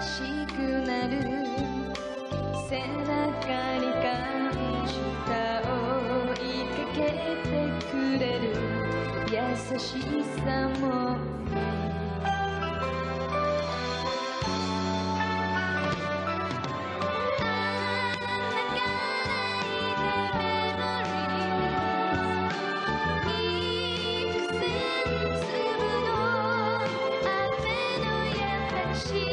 しくなる背中に感じた追いかけてくれる優しさも「幾千粒の雨の優しい」